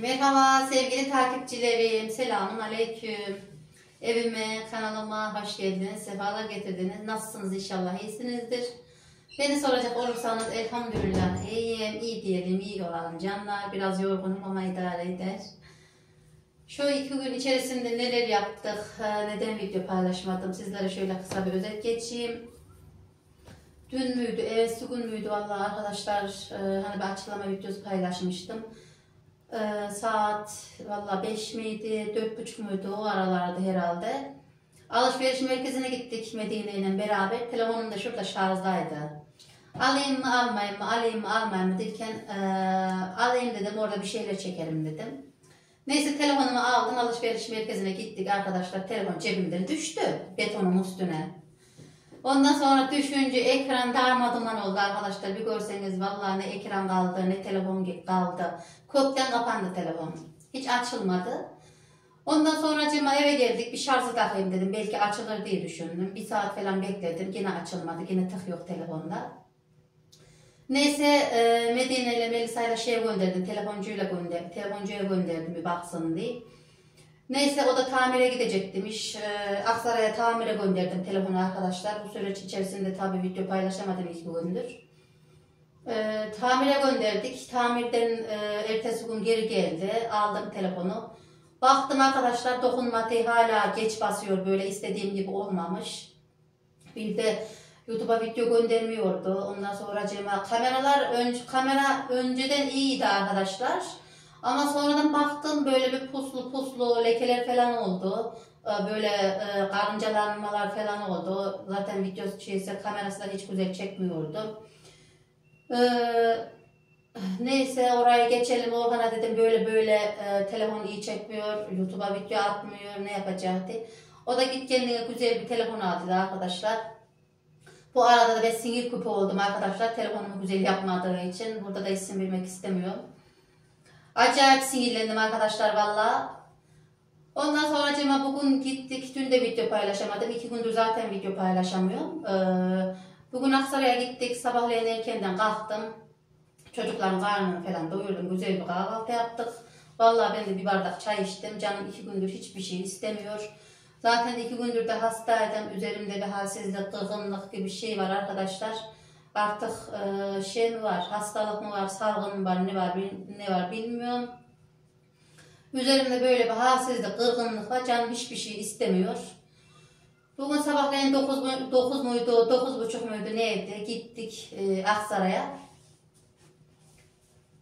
Merhaba sevgili takipçilerim. Selamun aleyküm. Evime, kanalıma hoş geldiniz. Sefalar getirdiniz. Nasılsınız inşallah iyisinizdir. Beni soracak olursanız elhamdülillah iyiyim. iyi diyelim, iyi olalım canlar. Biraz yorgunum ama idare eder. Şu iki gün içerisinde neler yaptık, e, neden video paylaşmadım sizlere şöyle kısa bir özet geçeyim. Dün müydü, evet bugün müydü vallahi arkadaşlar e, hani bir açıklama videosu paylaşmıştım. Ee, saat valla 5 miydi, 4.30 muydu o aralarda herhalde. Alışveriş merkezine gittik Medine ile beraber. Telefonum da şurada şarjdaydı. Alayım mı almayayım mı, alayım mı almayayım mı derken ee, alayım dedim orada bir şeyler çekerim dedim. Neyse telefonumu aldım alışveriş merkezine gittik arkadaşlar telefon cebimden düştü betonun üstüne. Ondan sonra düşünce ekran darmaduman oldu arkadaşlar. Bir görseniz vallahi ne ekran kaldı ne telefon kaldı. Kökten kapandı telefon. Hiç açılmadı. Ondan sonra cima eve geldik. Bir şarjı takayım dedim. Belki açılır diye düşündüm. Bir saat falan bekledim. Yine açılmadı. Yine tık yok telefonda. Neyse e, Medine ile Melisa ile şey gönderdim. Telefoncuyla gönderdim. Telefoncuya gönderdim bir baksın diye. Neyse o da tamire gidecek demiş. Ee, Aksaray'a tamire gönderdim telefonu arkadaşlar. Bu süreç içerisinde tabii video paylaşamadım ilk gündür. Ee, tamire gönderdik. Tamirden e, ertesi gün geri geldi. Aldım telefonu. Baktım arkadaşlar dokunmatik hala geç basıyor böyle istediğim gibi olmamış. Bir de YouTube'a video göndermiyordu. Ondan sonra cema kameralar önce kamera önceden iyiydi arkadaşlar. Ama sonradan baktım böyle bir puslu puslu lekeler falan oldu. Ee, böyle e, karıncalanmalar falan oldu. Zaten video şeyse kamerası da hiç güzel çekmiyordu. Ee, neyse oraya geçelim. Orhan'a dedim böyle böyle e, telefon iyi çekmiyor. YouTube'a video atmıyor. Ne yapacaktı? O da git kendine güzel bir telefon aldı arkadaşlar. Bu arada da ben sinir küpü oldum arkadaşlar. Telefonumu güzel yapmadığı için. Burada da isim vermek istemiyorum. Acayip sinirlendim arkadaşlar valla. Ondan sonra Cema bugün gittik. Dün de video paylaşamadım. İki gündür zaten video paylaşamıyorum. Ee, bugün Aksaray'a gittik. Sabahleyin erkenden kalktım. Çocukların karnını falan doyurdum. Güzel bir kahvaltı yaptık. Valla ben de bir bardak çay içtim. Canım iki gündür hiçbir şey istemiyor. Zaten iki gündür de hastaydım. Üzerimde bir halsizlik, kırgınlık gibi bir şey var arkadaşlar artık e, şey mi var, hastalık mı var, salgın mı var, ne var, ne var bilmiyorum. Üzerimde böyle bir halsizlik, kırgınlık var, canım hiçbir şey istemiyor. Bugün sabahleyin 9, 9 muydu, 9.30 muydu neydi, gittik e, Aksaray'a.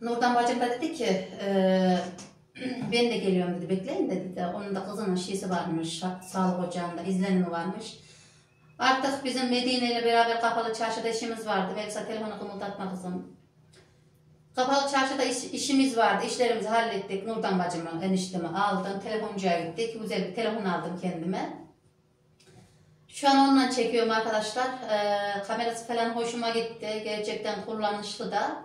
Nurdan bacım da dedi ki, e, ben de geliyorum dedi, bekleyin dedi. De. Onun da kızının şeysi varmış, sağlık ocağında izlenimi varmış. Artık bizim Medine ile beraber kapalı çarşıda işimiz vardı. Belki telefonu kımıldatma kızım. Kapalı çarşıda iş, işimiz vardı. İşlerimizi hallettik. Nurdan bacımı, eniştemi aldım. Telefoncuya gittik. Güzel bir telefon aldım kendime. Şu an onunla çekiyorum arkadaşlar. Ee, kamerası falan hoşuma gitti. Gerçekten kullanışlı da.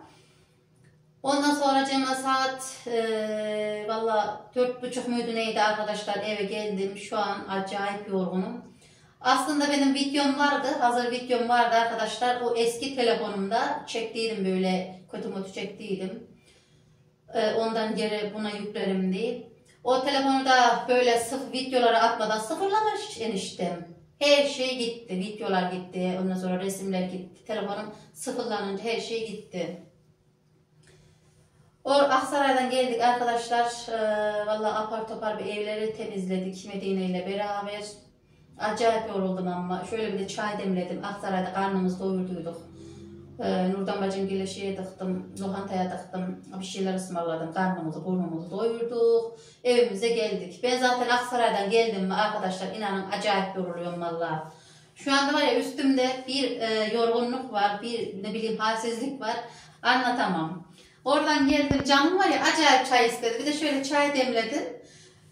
Ondan sonra Cema saat e, valla dört buçuk muydu neydi arkadaşlar eve geldim. Şu an acayip yorgunum. Aslında benim videom vardı. Hazır videom vardı arkadaşlar. O eski telefonumda çektiydim böyle kötü kötü çektiydim. Ee, ondan geri buna yüklerim diye. O telefonu da böyle sıf videoları atmadan sıfırlamış eniştem. Her şey gitti. Videolar gitti. Ondan sonra resimler gitti. Telefonum sıfırlanınca her şey gitti. O Aksaray'dan geldik arkadaşlar. Ee, Valla apar topar bir evleri temizledik Medine ile beraber. Acayip yoruldum ama. Şöyle bir de çay demledim. Aksaray'da karnımızı doyurduyduk. Ee, Nurdan bacım gibi şeye tıktım, lokantaya tıktım, bir şeyler ısmarladım, karnımızı, burnumuzu doyurduk, evimize geldik. Ben zaten Aksaray'dan geldim mi arkadaşlar inanın acayip yoruluyorum valla. Şu anda var ya üstümde bir e, yorgunluk var, bir ne bileyim halsizlik var, anlatamam. Oradan geldim, canım var ya acayip çay istedi, bir de şöyle çay demledim.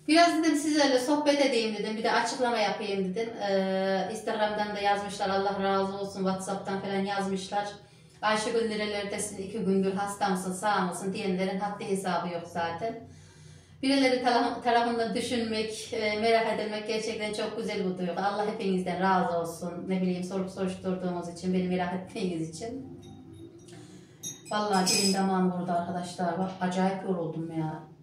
Biraz dedim sizlerle sohbet edeyim dedim. Bir de açıklama yapayım dedim. Ee, Instagram'dan da yazmışlar. Allah razı olsun. Whatsapp'tan falan yazmışlar. Ayşegül nerelerdesin? iki gündür hasta mısın? Sağ mısın? Diyenlerin haddi hesabı yok zaten. Birileri tarafından düşünmek, e, merak edilmek gerçekten çok güzel bir duygu. Allah hepinizden razı olsun. Ne bileyim sorup soruşturduğumuz için, beni merak ettiğiniz için. Vallahi dilim damağım burada arkadaşlar. Bak acayip yoruldum ya.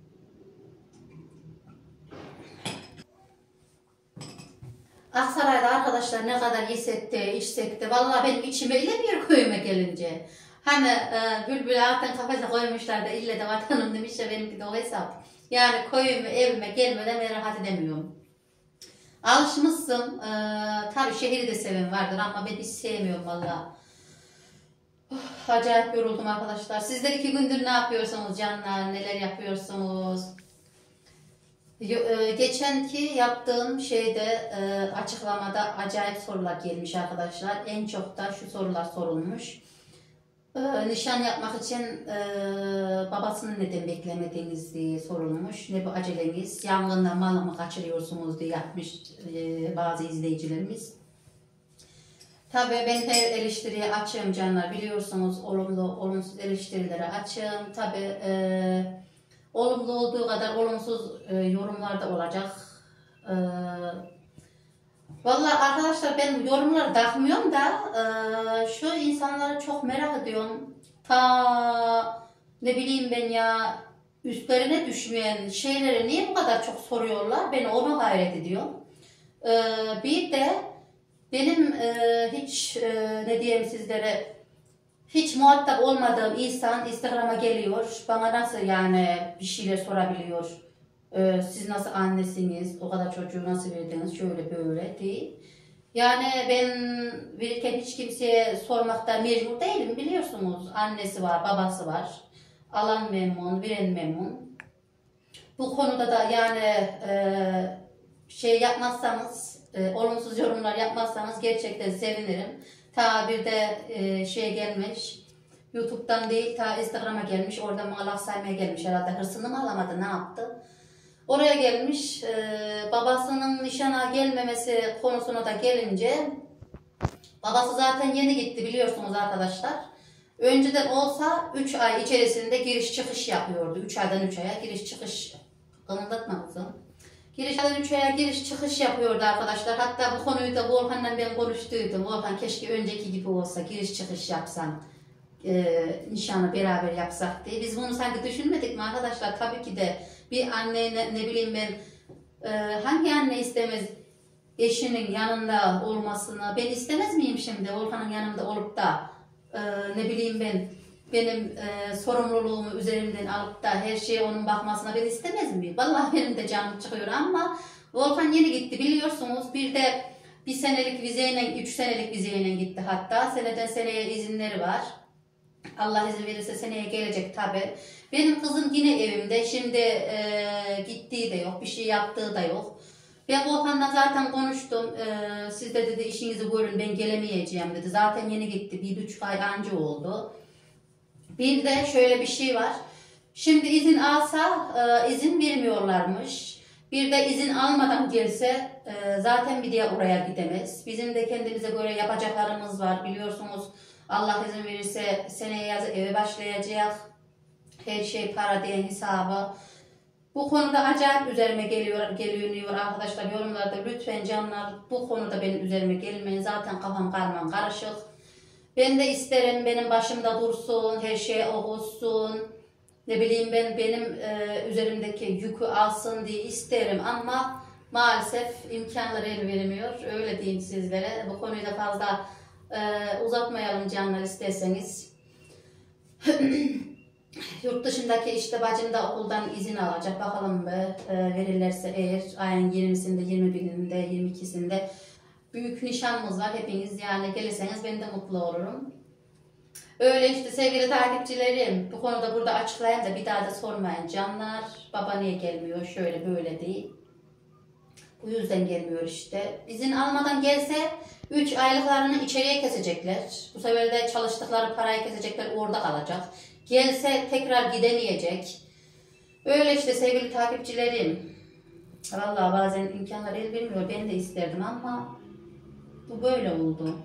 Aksaray'da arkadaşlar ne kadar yesek de içsek de vallahi benim içime ilemiyor köyüme gelince. Hani e, bülbül altın kafese koymuşlar da ille de vatanım demiş ya benimki de o hesap. Yani köyüme evime gelmeden ben rahat edemiyorum. Alışmışsın. E, tabii şehri de seven vardır ama ben hiç sevmiyorum vallahi. Of, acayip yoruldum arkadaşlar. Sizler iki gündür ne yapıyorsunuz canlar? Neler yapıyorsunuz? E, Geçenki yaptığım şeyde e, açıklamada acayip sorular gelmiş arkadaşlar. En çok da şu sorular sorulmuş. E, Nişan yapmak için babasını neden beklemediniz diye sorulmuş. Ne bu aceleniz? Yangında mal mı kaçırıyorsunuz diye yapmış bazı izleyicilerimiz. Tabii ben her eleştiriye açığım canlar. Biliyorsunuz olumlu, olumsuz eleştirilere açığım. Tabii olumlu olduğu kadar olumsuz e, yorumlar da olacak. E, Vallahi arkadaşlar ben yorumları takmıyorum da e, şu insanları çok merak ediyorum. Ta ne bileyim ben ya üstlerine düşmeyen şeyleri niye bu kadar çok soruyorlar? Ben onu hayret ediyorum. E, bir de benim e, hiç e, ne diyeyim sizlere hiç muhatap olmadığım insan Instagram'a geliyor. Bana nasıl yani bir şeyler sorabiliyor. Ee, siz nasıl annesiniz? O kadar çocuğu nasıl verdiniz? Şöyle böyle değil. Yani ben verirken hiç kimseye sormakta mecbur değilim biliyorsunuz. Annesi var, babası var. Alan memnun, veren memnun. Bu konuda da yani e, şey yapmazsanız, e, olumsuz yorumlar yapmazsanız gerçekten sevinirim. Ta bir de e, şey gelmiş, YouTube'dan değil ta Instagram'a gelmiş, orada laf saymaya gelmiş herhalde. Hırsını mı alamadı, ne yaptı? Oraya gelmiş, e, babasının nişana gelmemesi konusuna da gelince, babası zaten yeni gitti biliyorsunuz arkadaşlar. Önceden olsa 3 ay içerisinde giriş çıkış yapıyordu. 3 aydan 3 aya giriş çıkış. Anlatma kızım. Giriş aydan 3 aya giriş çıkış yapıyordu arkadaşlar. Hatta bu konuyu da Volkan'la ben konuştuydum. Volkan keşke önceki gibi olsa giriş çıkış yapsan. E, nişanı beraber yapsak diye. Biz bunu sanki düşünmedik mi arkadaşlar? Tabii ki de bir anne ne, ne bileyim ben e, hangi anne istemez eşinin yanında olmasını ben istemez miyim şimdi Volkan'ın yanımda olup da e, ne bileyim ben benim e, sorumluluğumu üzerimden alıp da her şeye onun bakmasına ben istemez miyim? Vallahi benim de canım çıkıyor ama Volkan yeni gitti biliyorsunuz bir de bir senelik vizeyle, üç senelik vizeyle gitti hatta. Seneden seneye izinleri var. Allah izin verirse seneye gelecek tabi. Benim kızım yine evimde. Şimdi e, gittiği de yok. Bir şey yaptığı da yok. Ben Volkan'la zaten konuştum. E, siz de dedi işinizi görün ben gelemeyeceğim dedi. Zaten yeni gitti. Bir buçuk ay anca oldu. Bir de şöyle bir şey var. Şimdi izin alsa e, izin vermiyorlarmış. Bir de izin almadan gelse e, zaten bir diye oraya gidemez. Bizim de kendimize göre yapacaklarımız var biliyorsunuz. Allah izin verirse seneye yaz eve başlayacak. Her şey para diye hesabı. Bu konuda acayip üzerime geliyor, geliyor arkadaşlar yorumlarda lütfen canlar bu konuda benim üzerime gelmeyin. Zaten kafam karman karışık. Ben de isterim benim başımda dursun, her şey olsun. Ne bileyim ben benim e, üzerimdeki yükü alsın diye isterim ama maalesef imkanlar el vermiyor. Öyle diyeyim sizlere. Bu konuyu da fazla e, uzatmayalım canlar isterseniz. Yurt dışındaki işte bacım da okuldan izin alacak. Bakalım be e, verirlerse eğer ayın 20'sinde, 21'inde, 22'sinde büyük nişanımız var. Hepiniz yani gelirseniz ben de mutlu olurum. Öyle işte sevgili takipçilerim. Bu konuda burada açıklayayım da bir daha da sormayın. Canlar baba niye gelmiyor şöyle böyle değil. Bu yüzden gelmiyor işte. İzin almadan gelse 3 aylıklarını içeriye kesecekler. Bu sefer de çalıştıkları parayı kesecekler orada kalacak. Gelse tekrar gidemeyecek. Öyle işte sevgili takipçilerim. Vallahi bazen imkanlar el vermiyor. Ben de isterdim ama bu böyle oldu.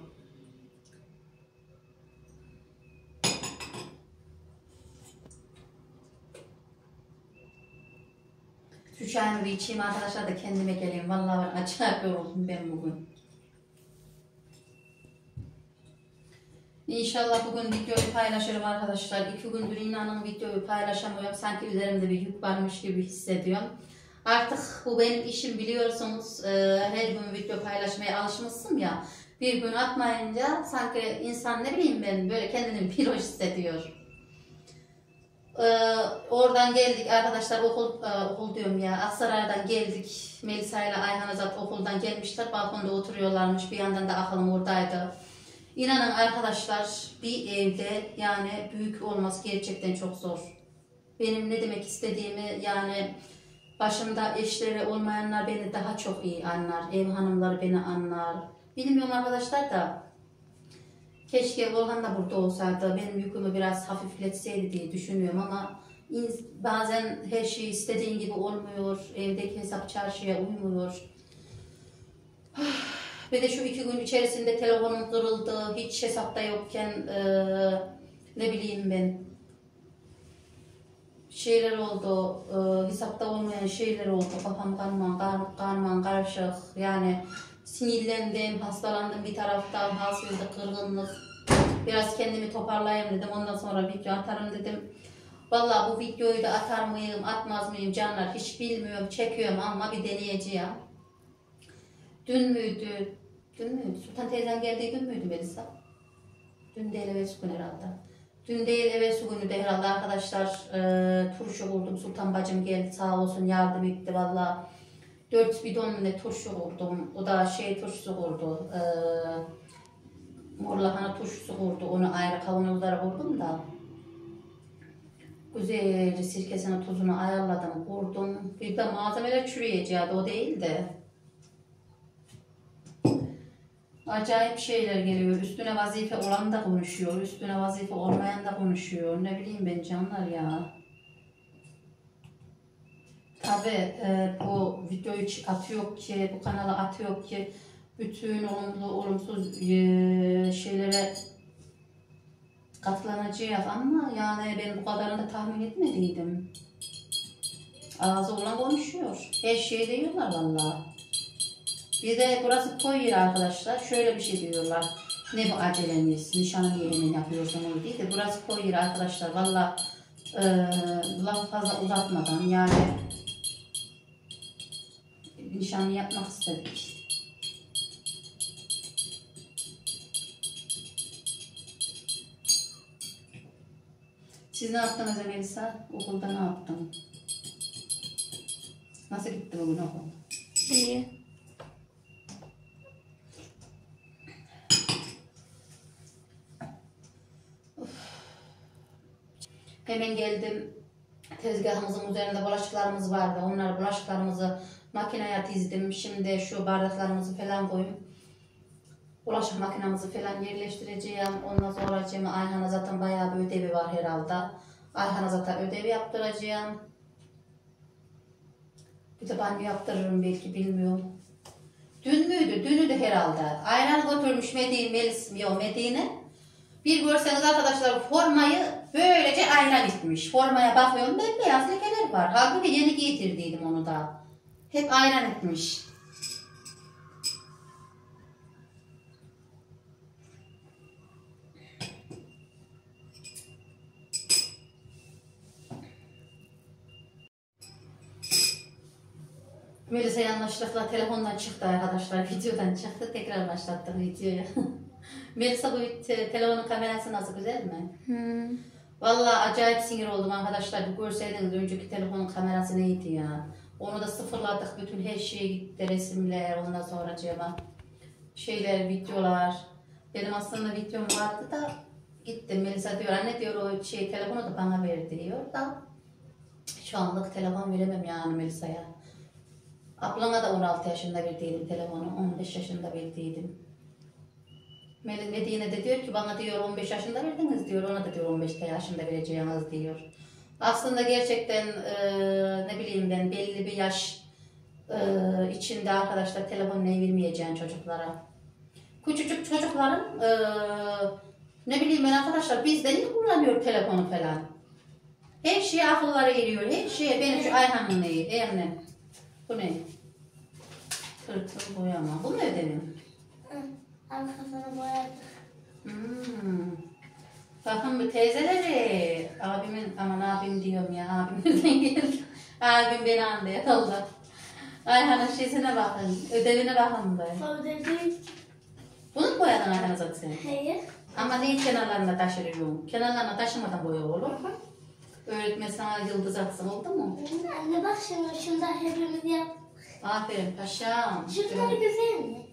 Şu çayımı içeyim arkadaşlar da kendime geleyim. Vallahi acayip yoruldum ben bugün. İnşallah bugün videoyu paylaşırım arkadaşlar. İki gündür inanın videoyu paylaşamıyorum. Sanki üzerimde bir yük varmış gibi hissediyorum. Artık bu benim işim biliyorsunuz. Ee, her gün video paylaşmaya alışmışsın ya. Bir gün atmayınca sanki insan ne bileyim ben böyle kendini bir hoş hissediyor. Ee, oradan geldik arkadaşlar okul e, okul diyorum ya Aksaray'dan geldik Melisa ile Ayhan Azat okuldan gelmişler balkonda oturuyorlarmış bir yandan da aklım oradaydı. İnanın arkadaşlar bir evde yani büyük olması gerçekten çok zor. Benim ne demek istediğimi yani başımda eşleri olmayanlar beni daha çok iyi anlar. Ev hanımları beni anlar. Bilmiyorum arkadaşlar da keşke Volkan da burada olsaydı benim yükümü biraz hafifletseydi diye düşünüyorum ama bazen her şey istediğin gibi olmuyor. Evdeki hesap çarşıya uymuyor. Ve de şu iki gün içerisinde telefonum kırıldı. Hiç hesapta yokken eee, ne bileyim ben şeyler oldu. eee, hesapta olmayan şeyler oldu. Kafam karman, kar, karman karışık. Yani sinirlendim, hastalandım bir taraftan. Halsizlik, kırgınlık. Biraz kendimi toparlayayım dedim. Ondan sonra video atarım dedim. Vallahi bu videoyu da atar mıyım, atmaz mıyım canlar hiç bilmiyorum. Çekiyorum ama bir deneyeceğim. Dün müydü? Dün müydü? Sultan teyzen geldiği gün müydü Melisa? Dün değil evvelsi gün herhalde. Dün değil evvelsi günü de herhalde arkadaşlar e, turşu kurdum. Sultan bacım geldi sağ olsun yardım etti valla. Dört bidon mu ne turşu kurdum. O da şey turşusu kurdu. E, mor lahana turşusu kurdu. Onu ayrı kavanozlara kurdum da. Güzelce sirkesini tuzunu ayarladım, kurdum. Bir de malzemeler çürüyeceğiydi o değil de. Acayip şeyler geliyor. Üstüne vazife olan da konuşuyor. Üstüne vazife olmayan da konuşuyor. Ne bileyim ben canlar ya. Tabi e, bu videoyu atıyor ki, bu kanala atıyor ki bütün olumlu olumsuz e, şeylere katlanacağız ama yani ben bu kadarını da tahmin etmediydim. Ağzı olan konuşuyor. Her şeyi diyorlar vallahi. Bir de burası koy arkadaşlar. Şöyle bir şey diyorlar. Ne bu aceleniz? Nişanlı yemin yapıyorsunuz değil de burası koy arkadaşlar. Valla e, lafı fazla uzatmadan yani nişanlı yapmak istedik. Siz ne yaptınız Melisa? Okulda ne yaptın? Nasıl gitti bugün okul? İyi. Hemen geldim. Tezgahımızın üzerinde bulaşıklarımız vardı. Onlar bulaşıklarımızı makineye dizdim. Şimdi şu bardaklarımızı falan koyup bulaşık makinamızı falan yerleştireceğim. Ondan sonra Cem'e Ayhan'a zaten bayağı bir ödevi var herhalde. Ayhan'a zaten ödevi yaptıracağım. Bir de banyo yaptırırım belki bilmiyorum. Dün müydü? Dünü de herhalde. Ayhan götürmüş Medine, Melis, yo Medine. Bir görseniz arkadaşlar formayı böylece ayna gitmiş. Formaya bakıyorum ben beyaz lekeler var. Halbuki yeni giydirdiydim onu da. Hep ayna etmiş. Melisa yanlışlıkla telefondan çıktı arkadaşlar. Videodan çıktı. Tekrar başlattık videoyu. Melisa bu te- telefonun kamerası nasıl güzel mi? Hmm. Vallahi acayip sinir oldum arkadaşlar. Bir görseydiniz önceki telefonun kamerası neydi ya. Onu da sıfırladık. Bütün her şey gitti. Resimler, ondan sonra cema şeyler, videolar. Benim aslında videom vardı da gitti. Melisa diyor anne diyor o şey telefonu da bana ver diyor da şu anlık telefon veremem yani Melisa'ya. Ablana da 16 yaşında verdiydim telefonu. 15 yaşında verdiydim. Medine de diyor ki bana diyor 15 yaşında verdiniz diyor. Ona da diyor 15 yaşında vereceğiniz diyor. Aslında gerçekten eee, ne bileyim ben belli bir yaş eee, içinde arkadaşlar telefon ne vermeyeceğin çocuklara. Küçücük çocukların eee, ne bileyim ben arkadaşlar bizde niye kullanıyor telefonu falan. Her şeye akılları geliyor. Her şeye benim şu Ayhan'ın neyi? Ey annem. Bu ne? Tırtıl boyama. Bu mu ödevin? Arkasını boyadık. Hmm. Bakın bu teyzeleri. Abimin, aman abim diyorum ya. Abimizden geldi. Gün beni anlıyor. Oldu. Ayhan'ın şeysine bakın. Ödevine bakın be. Dedi. Bunu mu boyadın Ayhan sen? Hayır. Ama neyi kenarlarına taşırıyorum? Kenarlarına taşımadan boya olur? Öğretmen sana yıldız atsın oldu mu? Anne bak şimdi şundan hepimiz yap. Aferin paşam. Şunlar güzel mi?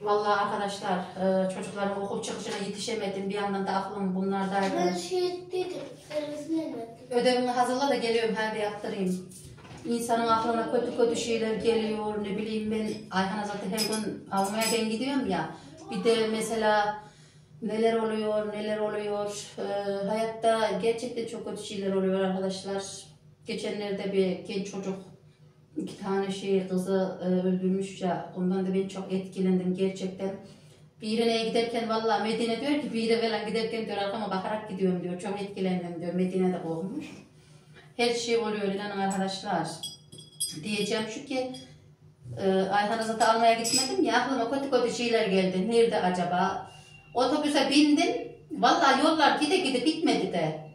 Vallahi arkadaşlar e, çocukların okul çıkışına yetişemedim. Bir yandan da aklım bunlardaydı. Ben şey dedim. Ödevimi hazırla da geliyorum her de yaptırayım. İnsanın aklına kötü kötü şeyler geliyor. Ne bileyim ben Ayhan'a zaten her gün almaya ben gidiyorum ya. Bir de mesela neler oluyor neler oluyor. Ee, hayatta gerçekten çok kötü şeyler oluyor arkadaşlar. Geçenlerde bir genç çocuk iki tane şey kızı e, öldürmüş ya. Ondan da ben çok etkilendim gerçekten. Bir yerine giderken vallahi Medine diyor ki bir yere falan giderken diyor arkama bakarak gidiyorum diyor. Çok etkilendim diyor. Medine'de olmuş. Her şey oluyor inanın arkadaşlar. Diyeceğim şu ki e, Ayhan'ı zaten almaya gitmedim ya aklıma kötü kötü şeyler geldi. Nerede acaba? Otobüse bindim. Vallahi yollar gide gide bitmedi de.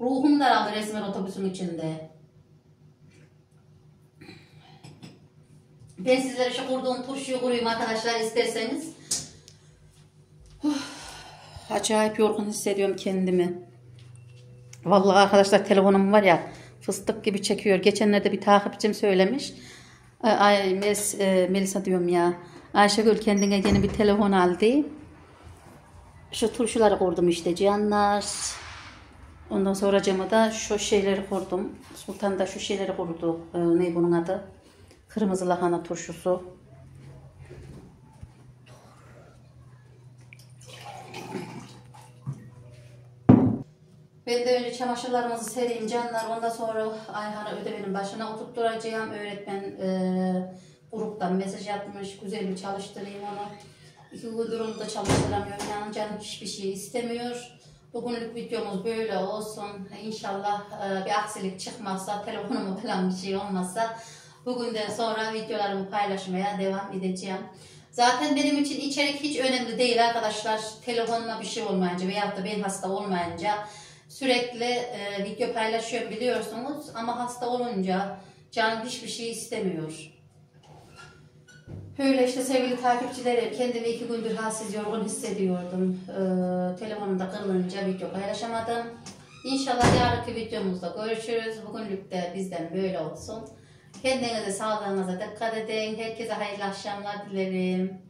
Ruhum daraldı resmen otobüsün içinde. Ben sizlere şu kurduğum turşuyu kurayım arkadaşlar isterseniz. Acayip yorgun hissediyorum kendimi. Vallahi arkadaşlar telefonum var ya fıstık gibi çekiyor. Geçenlerde bir takipçim söylemiş. Ay, Melis, e, Melisa diyorum ya. Ayşegül kendine yeni bir telefon aldı. Şu turşuları kurdum işte canlar. Ondan sonra cama da şu şeyleri kurdum. Sultan da şu şeyleri kurdu. Ee, ne bunun adı? Kırmızı lahana turşusu. Ben de önce çamaşırlarımızı sereyim canlar. Ondan sonra Ayhan'ı ödevinin başına oturtturacağım. Öğretmen e, gruptan mesaj atmış. Güzel bir çalıştırayım onu. İki gündür da çalıştıramıyorum. Yani canım hiçbir şey istemiyor. Bugünlük videomuz böyle olsun. İnşallah e, bir aksilik çıkmazsa, telefonumu falan bir şey olmazsa bugünden sonra videolarımı paylaşmaya devam edeceğim. Zaten benim için içerik hiç önemli değil arkadaşlar. Telefonuma bir şey olmayınca veyahut da ben hasta olmayınca sürekli e, video paylaşıyorum biliyorsunuz. Ama hasta olunca canım hiçbir şey istemiyor. Öyle işte sevgili takipçilerim kendimi iki gündür halsiz yorgun hissediyordum. Ee, telefonumda kırılınca video paylaşamadım. İnşallah yarınki videomuzda görüşürüz. Bugünlük de bizden böyle olsun. Kendinize sağlığınıza dikkat edin. Herkese hayırlı akşamlar dilerim.